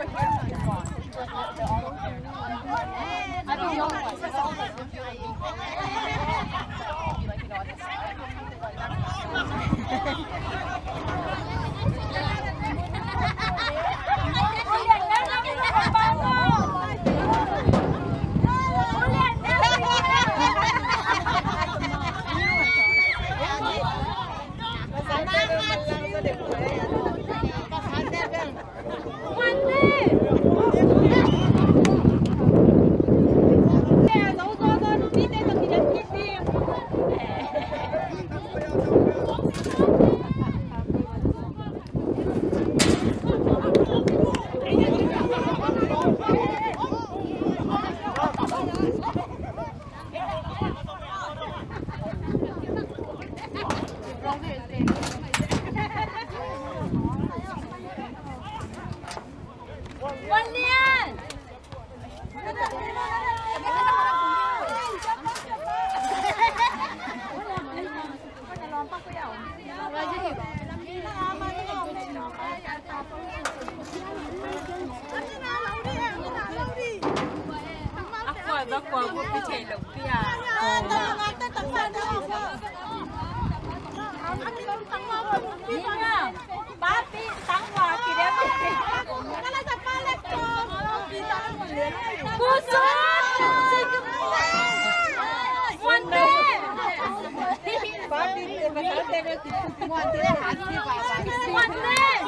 over here. I don't know. lumpia. Tolong ate tempat apa? Ate tempat apa lumpia? Nina, papi tangwa kira apa? Kalau siapa lekong? Kusut. Monde. Papi, betul betul. Monde, hati papa. Monde.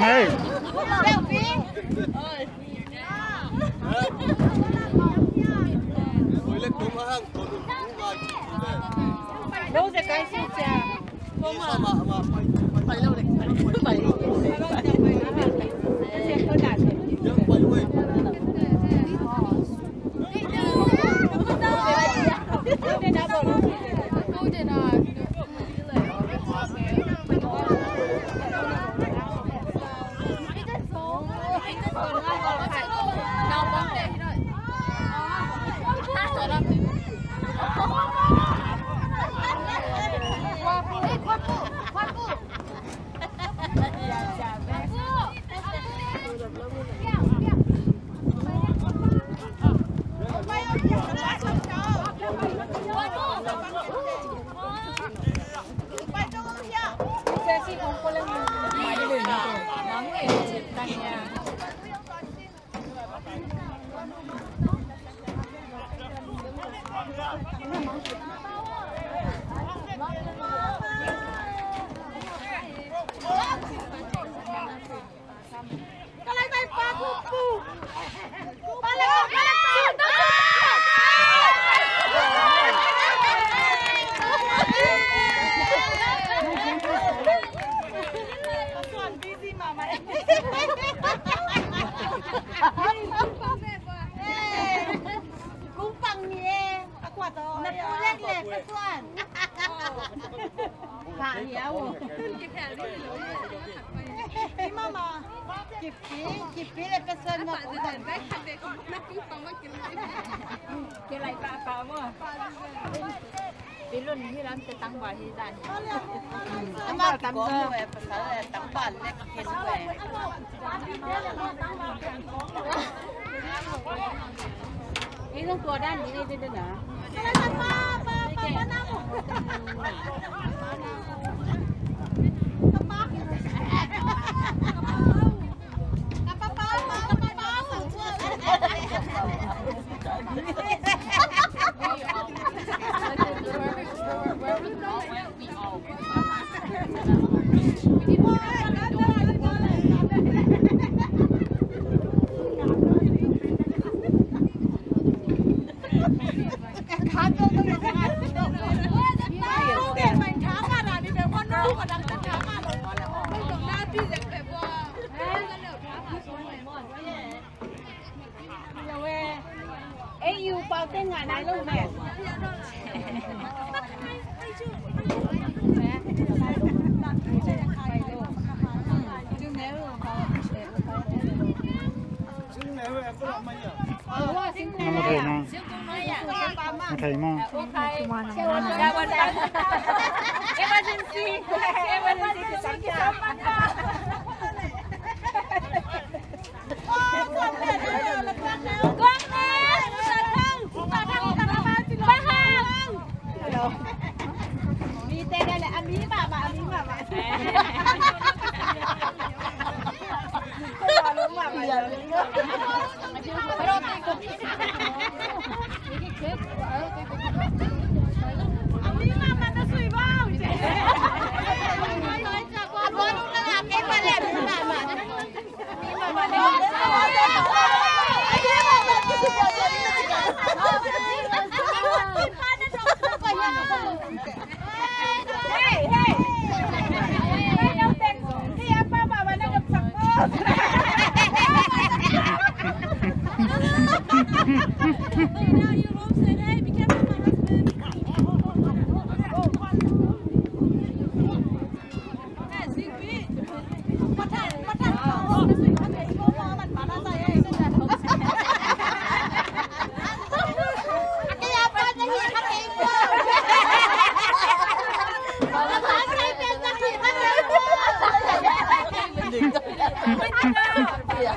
Nee. Moeilijk, kom maar aan. Kom maar. Kom maar. อะไรปลาปลาเมื่อเป็นรุ่นที่ร้านจะตั้งบ่อที่ด้นตั้งบ่อตั้งบ่อภาษาตั้งบ่อเล็กเห็นเลยนี่ต้องตัวด้านนี้ได้ด้วยนะป้าป้าป้าหน้าม Terima kasih. Terima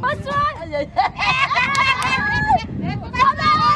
不错，哎呀！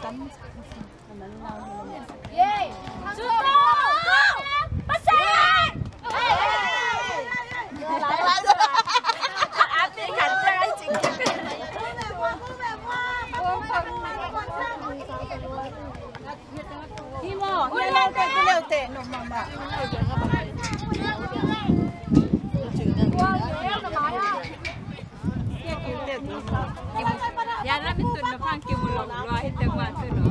Gracias. Yana mi sunno fanki mu lok lo ahitte gwa sunno.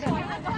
Tchau,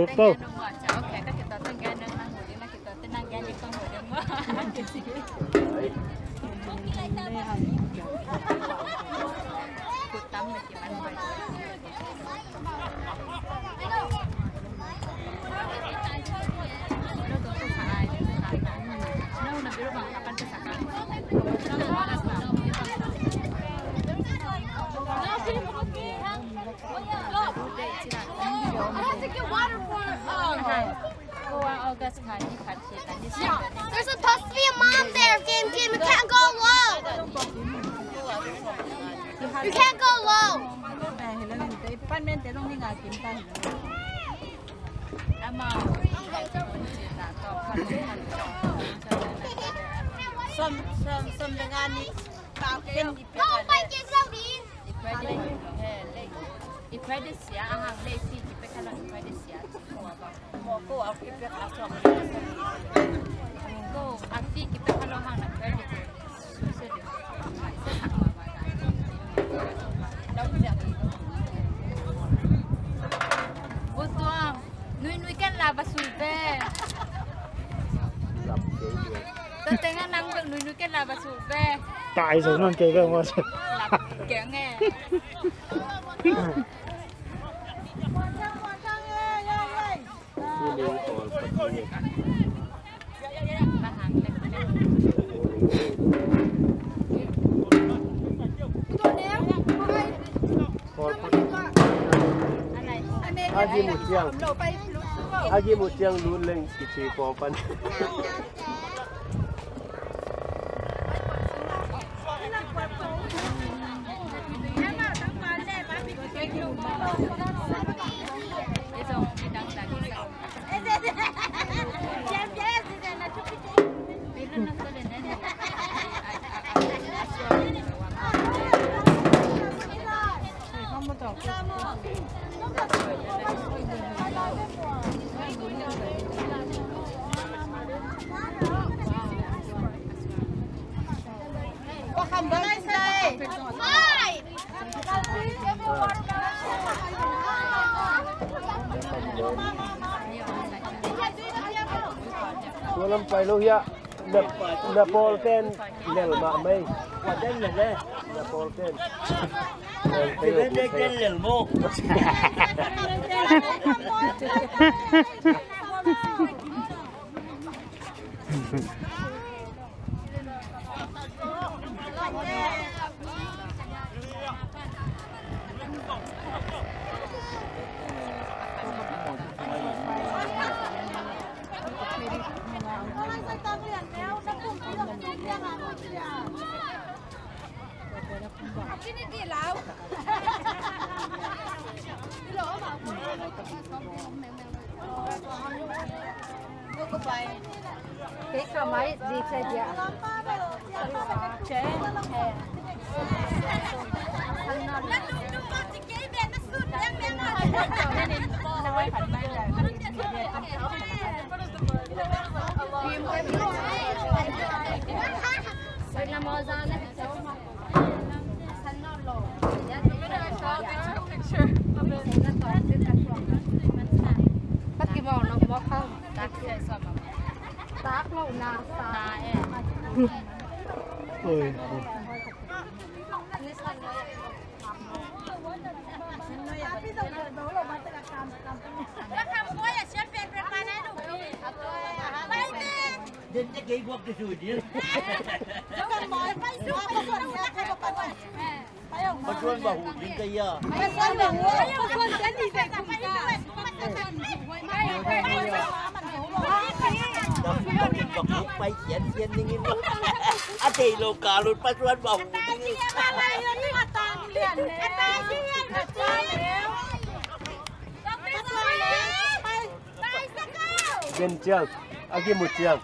lupa. Okay, kita tenang kan dia kan boleh lah kita tenang kan dia kan boleh lah. Kutam lagi mana? Oh, there's supposed to be a mom there, Game Game. You can't go low. You can't go low. Some, some, some, the Gani. my If I I late If I if I I ko au ki pe ka so ko a fi ki pe halo hang na pe đâu cũng được bố tuang nuôi nuôi cái là bà sủi về tôi tên ngang năng được nuôi nuôi cái là bà sủi về tại giống năng kề cái hoa kiểu nghe satu or dua. อาจีมุดยังอาจีมุดยังรู้เรื่องกิจกรรมปัน Kalau pergi loh ya, dah dah polken, dah lama mai. Kau dah eh? ni leh, dah polken. Se vende aquí el moco. cho mấy dịp xe chị ạ Hãy subscribe cho kênh Ghiền Mì Gõ Để không bỏ lỡ những video hấp dẫn buộc cái sủi đi. Chúng mỏi phải sủi mà còn nhát phải còn bẩn. Mà chuôn bảo hụt đến cây à. Mà chuôn bảo hụt. Mà chuôn đến thì sẽ cùng ta. Hãy subscribe cho kênh Ghiền Mì Gõ Để không bỏ lỡ những video hấp dẫn trên trường, ở kia một trường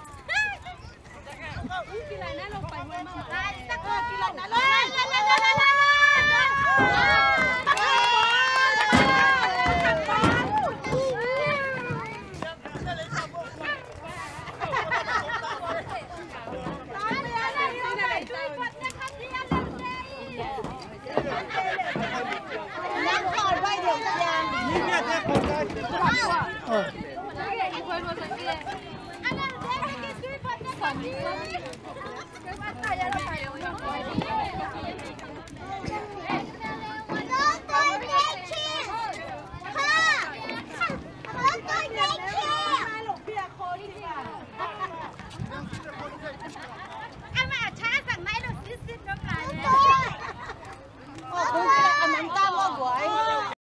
Oh.